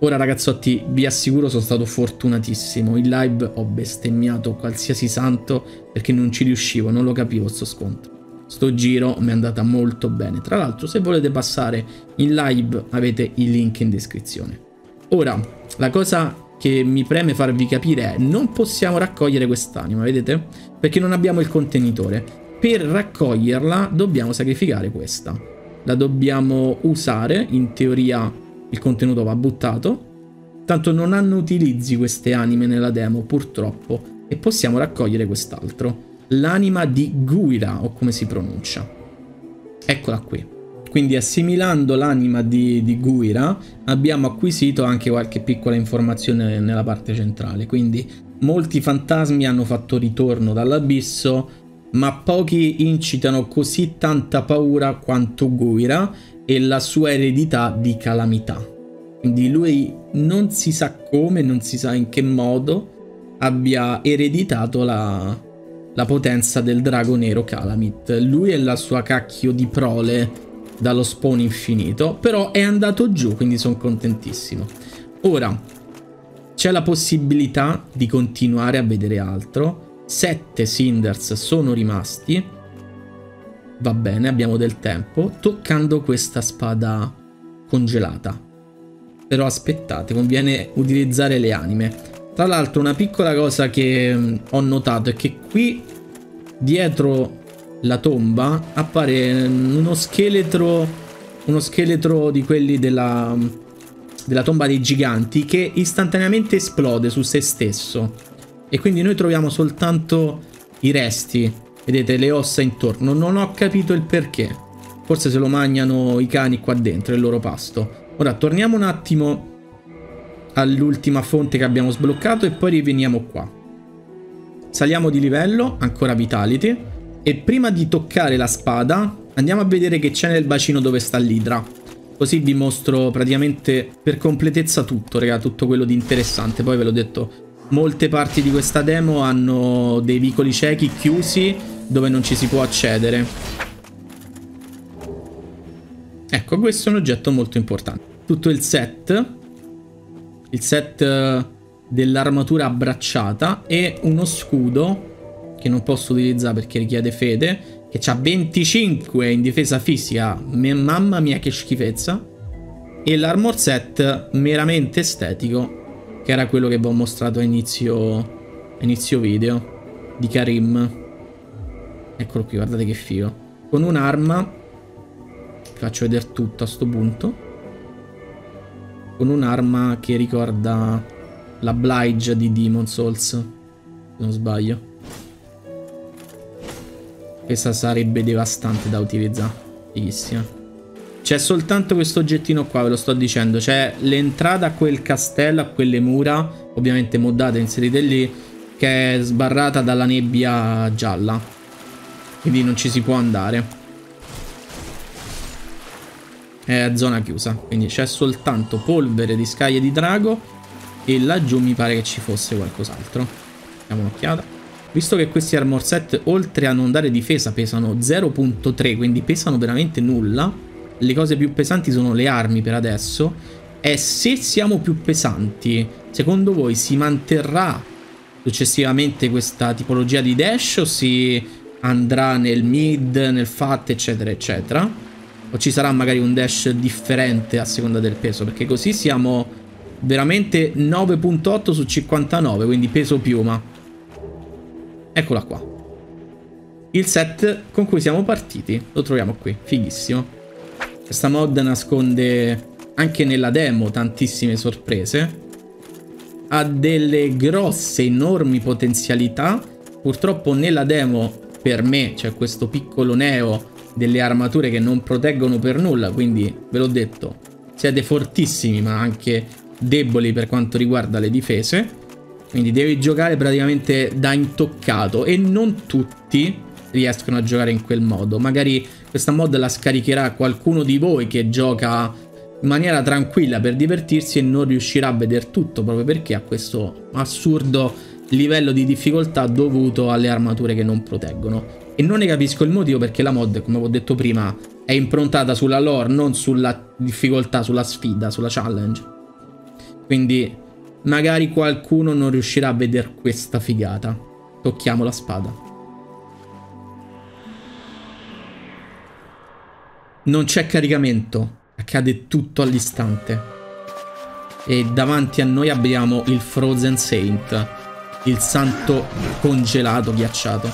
Ora ragazzotti, vi assicuro sono stato fortunatissimo. In live ho bestemmiato qualsiasi santo perché non ci riuscivo, non lo capivo sto scontro. Sto giro mi è andata molto bene. Tra l'altro, se volete passare in live avete il link in descrizione. Ora, la cosa che mi preme farvi capire è non possiamo raccogliere quest'anima, vedete? Perché non abbiamo il contenitore. Per raccoglierla dobbiamo sacrificare questa. La dobbiamo usare, in teoria il contenuto va buttato. Tanto non hanno utilizzi queste anime nella demo, purtroppo. E possiamo raccogliere quest'altro. L'anima di Guira, o come si pronuncia. Eccola qui. Quindi assimilando l'anima di, di Guira abbiamo acquisito anche qualche piccola informazione nella parte centrale. Quindi molti fantasmi hanno fatto ritorno dall'abisso, ma pochi incitano così tanta paura quanto Guira e la sua eredità di calamità. Quindi lui non si sa come, non si sa in che modo abbia ereditato la, la potenza del drago nero Calamit. Lui e la sua cacchio di prole dallo spawn infinito, però è andato giù, quindi sono contentissimo. Ora, c'è la possibilità di continuare a vedere altro. Sette Cinders sono rimasti. Va bene, abbiamo del tempo. Toccando questa spada congelata. Però aspettate, conviene utilizzare le anime. Tra l'altro una piccola cosa che mm, ho notato è che qui dietro la tomba appare uno scheletro, uno scheletro di quelli della, della tomba dei giganti che istantaneamente esplode su se stesso. E quindi noi troviamo soltanto i resti, vedete le ossa intorno. Non ho capito il perché. Forse se lo mangiano i cani qua dentro, il loro pasto. Ora torniamo un attimo all'ultima fonte che abbiamo sbloccato e poi riveniamo qua. Saliamo di livello, ancora Vitality. E prima di toccare la spada andiamo a vedere che c'è nel bacino dove sta l'idra. Così vi mostro praticamente per completezza tutto, raga, tutto quello di interessante. Poi ve l'ho detto, molte parti di questa demo hanno dei vicoli ciechi chiusi dove non ci si può accedere. Ecco, questo è un oggetto molto importante. Tutto il set, il set eh, dell'armatura abbracciata e uno scudo che non posso utilizzare perché richiede fede, che ha 25 in difesa fisica, mamma mia che schifezza, e l'armor set meramente estetico, che era quello che vi ho mostrato a inizio, a inizio video, di Karim. Eccolo qui, guardate che figo. Con un'arma, faccio vedere tutto a sto punto, con un'arma che ricorda la Blige di Demon Souls, se non sbaglio. Questa sarebbe devastante da utilizzare. Fighissima. C'è soltanto questo oggettino qua, ve lo sto dicendo. C'è l'entrata a quel castello, a quelle mura, ovviamente moddate, inserite lì, che è sbarrata dalla nebbia gialla. Quindi non ci si può andare. È zona chiusa, quindi c'è soltanto polvere di scaglie di drago e laggiù mi pare che ci fosse qualcos'altro. Diamo un'occhiata. Visto che questi armor set oltre a non dare difesa pesano 0.3, quindi pesano veramente nulla, le cose più pesanti sono le armi per adesso, e se siamo più pesanti, secondo voi si manterrà successivamente questa tipologia di dash o si andrà nel mid, nel fat, eccetera, eccetera? O ci sarà magari un dash differente a seconda del peso? Perché così siamo veramente 9.8 su 59, quindi peso piuma. Eccola qua. Il set con cui siamo partiti lo troviamo qui, fighissimo. Questa mod nasconde anche nella demo tantissime sorprese. Ha delle grosse, enormi potenzialità. Purtroppo nella demo, per me, c'è questo piccolo neo delle armature che non proteggono per nulla, quindi ve l'ho detto, siete fortissimi ma anche deboli per quanto riguarda le difese. Quindi devi giocare praticamente da intoccato e non tutti riescono a giocare in quel modo. Magari questa mod la scaricherà qualcuno di voi che gioca in maniera tranquilla per divertirsi e non riuscirà a vedere tutto proprio perché ha questo assurdo livello di difficoltà dovuto alle armature che non proteggono. E non ne capisco il motivo perché la mod, come ho detto prima, è improntata sulla lore, non sulla difficoltà, sulla sfida, sulla challenge. Quindi Magari qualcuno non riuscirà a vedere questa figata. Tocchiamo la spada. Non c'è caricamento. Accade tutto all'istante. E davanti a noi abbiamo il Frozen Saint. Il santo congelato ghiacciato.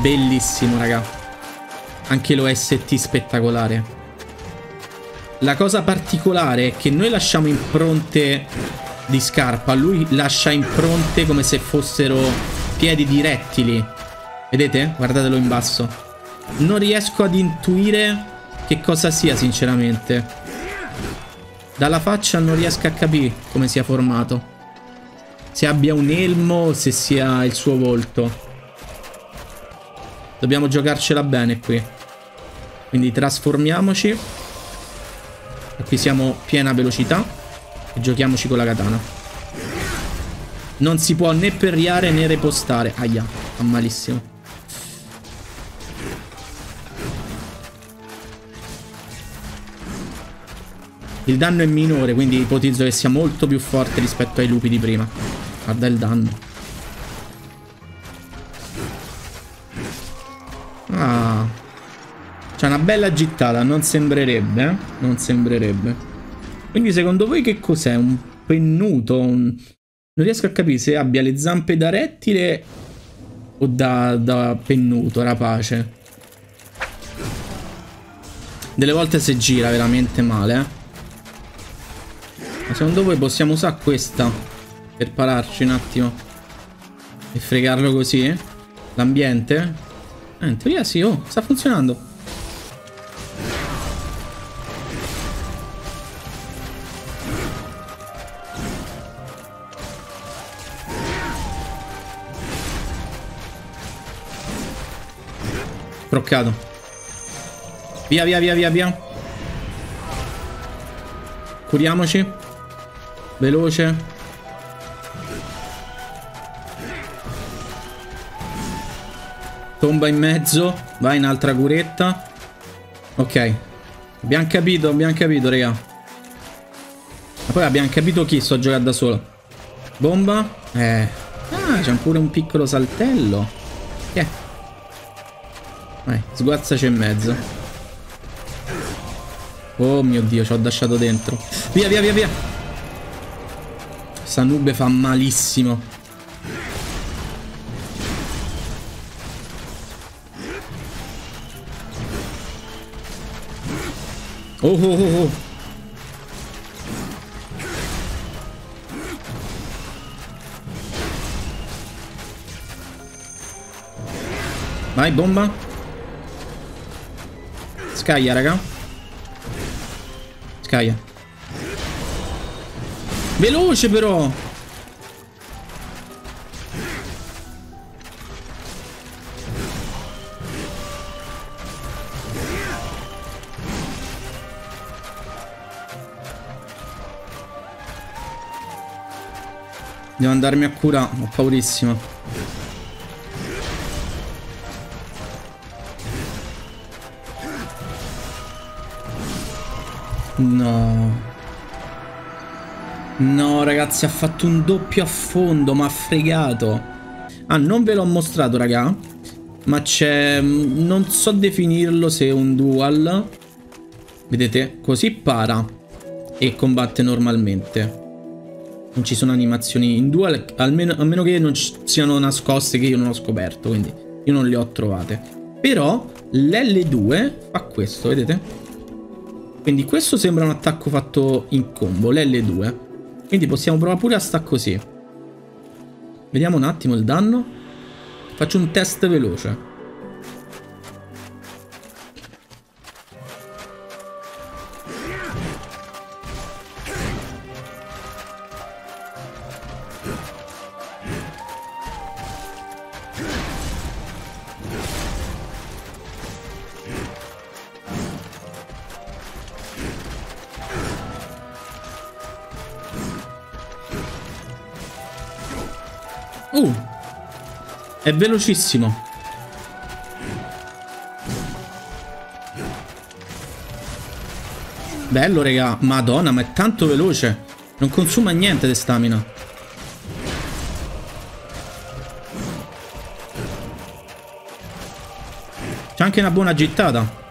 Bellissimo, raga. Anche l'OST spettacolare. La cosa particolare è che noi lasciamo impronte di scarpa. Lui lascia impronte come se fossero piedi di rettili. Vedete? Guardatelo in basso. Non riesco ad intuire che cosa sia, sinceramente. Dalla faccia non riesco a capire come sia formato. Se abbia un elmo o se sia il suo volto. Dobbiamo giocarcela bene qui. Quindi trasformiamoci. Qui siamo piena velocità. Giochiamoci con la katana. Non si può né perriare né repostare. Aia, fa malissimo. Il danno è minore, quindi ipotizzo che sia molto più forte rispetto ai lupi di prima. Guarda il danno. Ah. C'è una bella gittata, non sembrerebbe, eh? Non sembrerebbe. Quindi secondo voi che cos'è? Un pennuto? Un... Non riesco a capire se abbia le zampe da rettile o da, da pennuto, rapace. Delle volte si gira veramente male, eh? Ma secondo voi possiamo usare questa per pararci un attimo e fregarlo così? L'ambiente? Eh, in teoria sì, oh, sta funzionando. Broccato. Via, via, via, via, via. Curiamoci. Veloce. Tomba in mezzo. Vai in altra curetta. Ok. Abbiamo capito, abbiamo capito, raga. Ma poi abbiamo capito chi sto giocando da solo. Bomba. Eh. Ah, c'è pure un piccolo saltello. Yeah. Vai, sguazzaci in mezzo. Oh mio dio, ci ho lasciato dentro. Via, via, via, via. Sta nube fa malissimo. Oh oh oh oh. Vai, bomba. Scaglia, raga. Scaglia. Veloce però. Devo andarmi a curare, ho paurissimo. No. No, ragazzi, ha fatto un doppio affondo, ma ha fregato. Ah, non ve l'ho mostrato, raga. Ma c'è... Non so definirlo se è un dual. Vedete? Così para. E combatte normalmente. Non ci sono animazioni in dual, almeno, a meno che non siano nascoste che io non ho scoperto, quindi io non le ho trovate. Però l'L2 fa questo, vedete? Quindi questo sembra un attacco fatto in combo, l'L2. Quindi possiamo provare pure a sta così. Vediamo un attimo il danno. Faccio un test veloce. È velocissimo. Bello, raga. Madonna, ma è tanto veloce. Non consuma niente di stamina. C'è anche una buona gittata.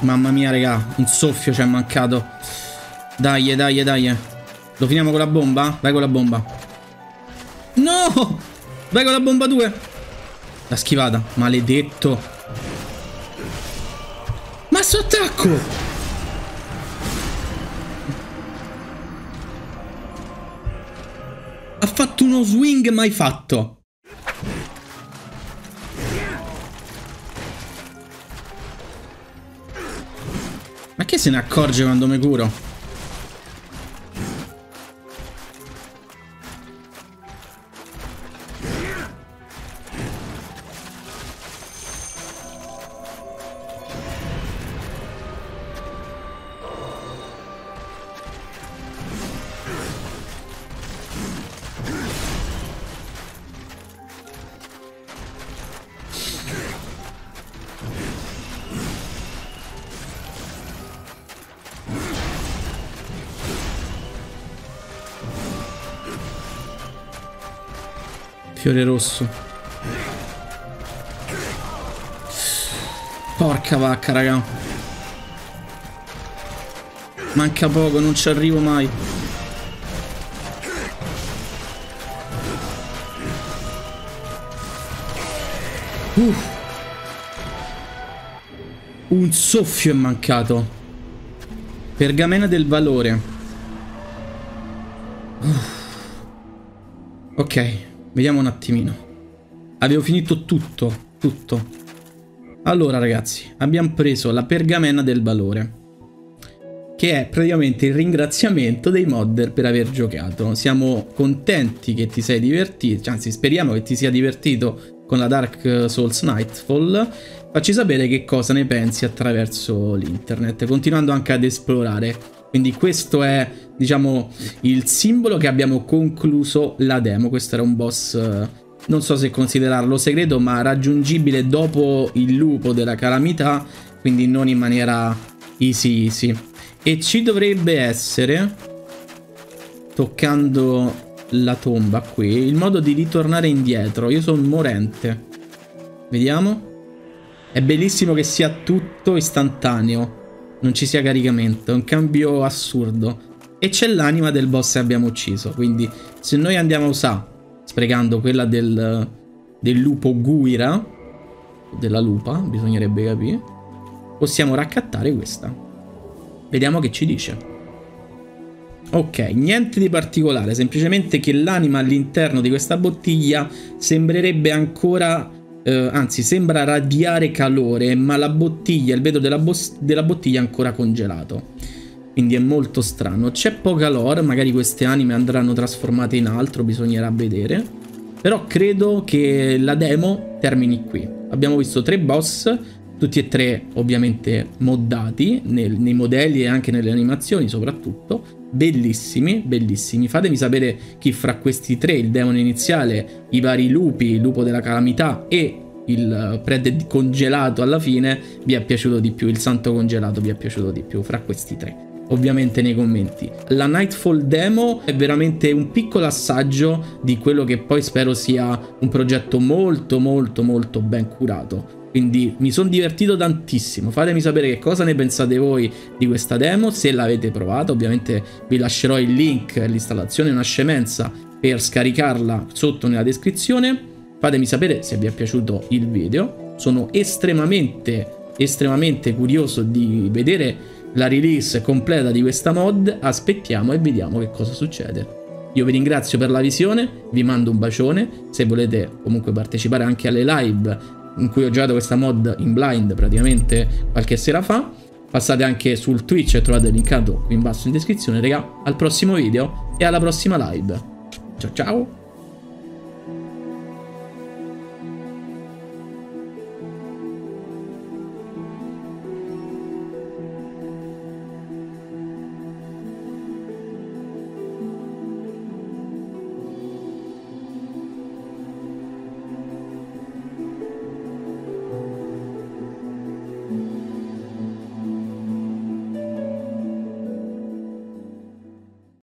Mamma mia, raga. Un soffio ci è mancato. Dai, dai, dai. Lo finiamo con la bomba? Vai con la bomba. No! Vai con la bomba 2. La schivata. Maledetto. Ma Masso attacco! Ha fatto uno swing mai fatto. Se ne accorge quando mi curo? Fiore rosso. Porca vacca, raga. Manca poco, non ci arrivo mai. Uh. Un soffio è mancato. Pergamena del valore. Uh. Ok. Vediamo un attimino. Avevo finito tutto, tutto. Allora ragazzi, abbiamo preso la pergamena del valore. Che è praticamente il ringraziamento dei modder per aver giocato. Siamo contenti che ti sei divertito, anzi speriamo che ti sia divertito con la Dark Souls Nightfall. Facci sapere che cosa ne pensi attraverso l'internet, continuando anche ad esplorare quindi questo è, diciamo, il simbolo che abbiamo concluso la demo. Questo era un boss, eh, non so se considerarlo segreto, ma raggiungibile dopo il lupo della calamità, quindi non in maniera easy easy. E ci dovrebbe essere, toccando la tomba qui, il modo di ritornare indietro. Io sono morente. Vediamo. È bellissimo che sia tutto istantaneo non ci sia caricamento, è un cambio assurdo. E c'è l'anima del boss che abbiamo ucciso, quindi se noi andiamo a usare, sprecando quella del, del lupo Guira, della lupa, bisognerebbe capire, possiamo raccattare questa. Vediamo che ci dice. Ok, niente di particolare, semplicemente che l'anima all'interno di questa bottiglia sembrerebbe ancora eh, anzi sembra radiare calore, ma la bottiglia, il vetro della, della bottiglia è ancora congelato. Quindi è molto strano. C'è poca lore, magari queste anime andranno trasformate in altro, bisognerà vedere. Però credo che la demo termini qui. Abbiamo visto tre boss, tutti e tre ovviamente moddati nel, nei modelli e anche nelle animazioni soprattutto. Bellissimi, bellissimi. Fatemi sapere chi fra questi tre, il demone iniziale, i vari lupi, il lupo della calamità e il prede congelato alla fine, vi è piaciuto di più, il santo congelato vi è piaciuto di più fra questi tre ovviamente nei commenti. La Nightfall demo è veramente un piccolo assaggio di quello che poi spero sia un progetto molto molto molto ben curato. Quindi mi sono divertito tantissimo, fatemi sapere che cosa ne pensate voi di questa demo, se l'avete provata, ovviamente vi lascerò il link all'installazione una scemenza per scaricarla sotto nella descrizione, fatemi sapere se vi è piaciuto il video, sono estremamente estremamente curioso di vedere la release completa di questa mod, aspettiamo e vediamo che cosa succede. Io vi ringrazio per la visione, vi mando un bacione, se volete comunque partecipare anche alle live in cui ho giocato questa mod in blind praticamente qualche sera fa. Passate anche sul Twitch e trovate il linkato qui in basso in descrizione, raga. Al prossimo video e alla prossima live. Ciao ciao!